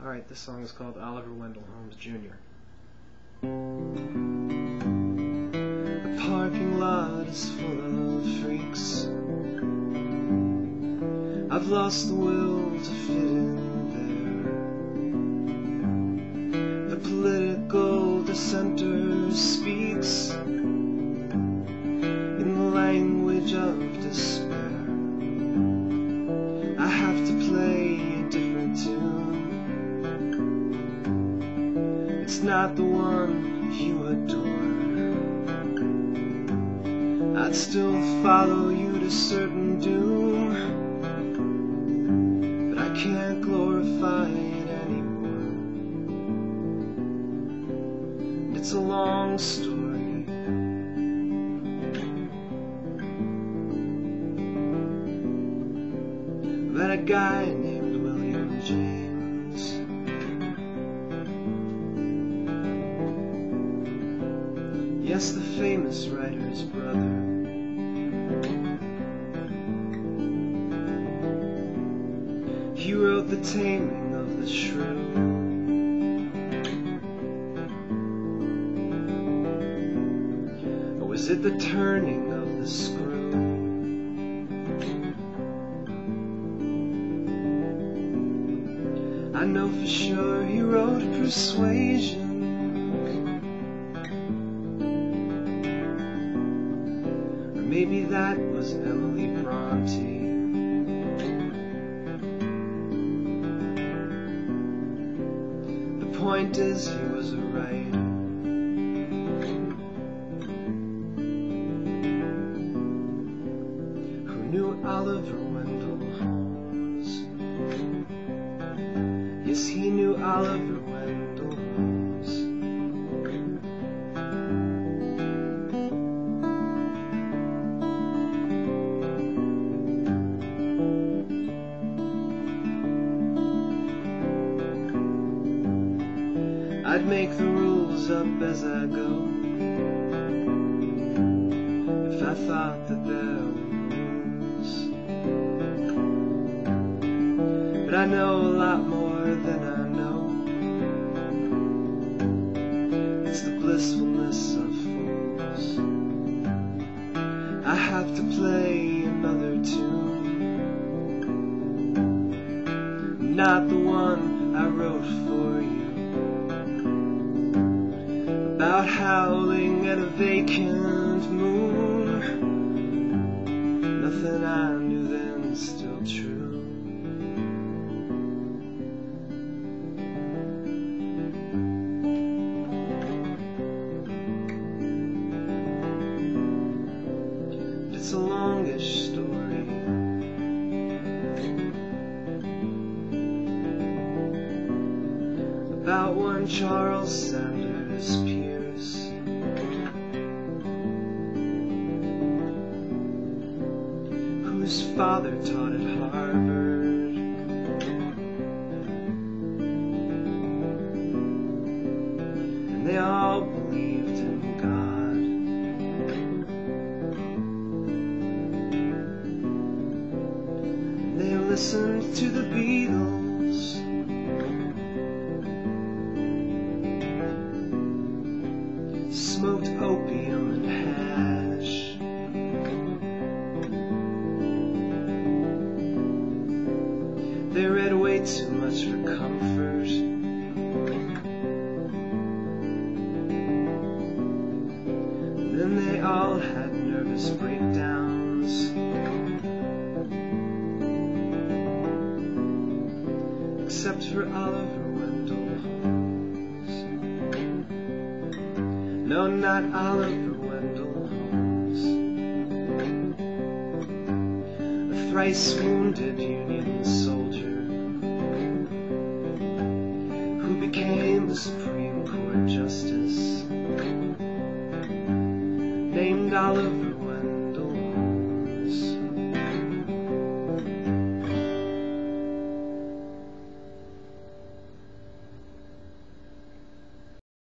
Alright, this song is called Oliver Wendell Holmes Jr. The parking lot is full of freaks. I've lost the will to fit in there. The political dissenter speaks not the one you adore. I'd still follow you to certain doom, but I can't glorify it anymore. It's a long story. About a guy named William James. Yes, the famous writer's brother. He wrote The Taming of the Shrew. Or was it The Turning of the Screw? I know for sure he wrote Persuasion. Maybe that was Emily Bronte. The point is, he was a writer. I'd make the rules up as I go. If I thought that there were rules. But I know a lot more than I know. It's the blissfulness of fools. I have to play another tune. Not the one I wrote for about howling at a vacant moon. Nothing I knew then still true. It's a longish story. Charles Sanders Peirce. Whose father taught at Harvard. And they all believed in God. They listened to the Beatles. Way too much for comfort. Then they all had nervous breakdowns. except for Oliver Wendell Holmes. No, not Oliver Wendell Holmes. A thrice wounded Union soldier who became the Supreme Court justice. Named Oliver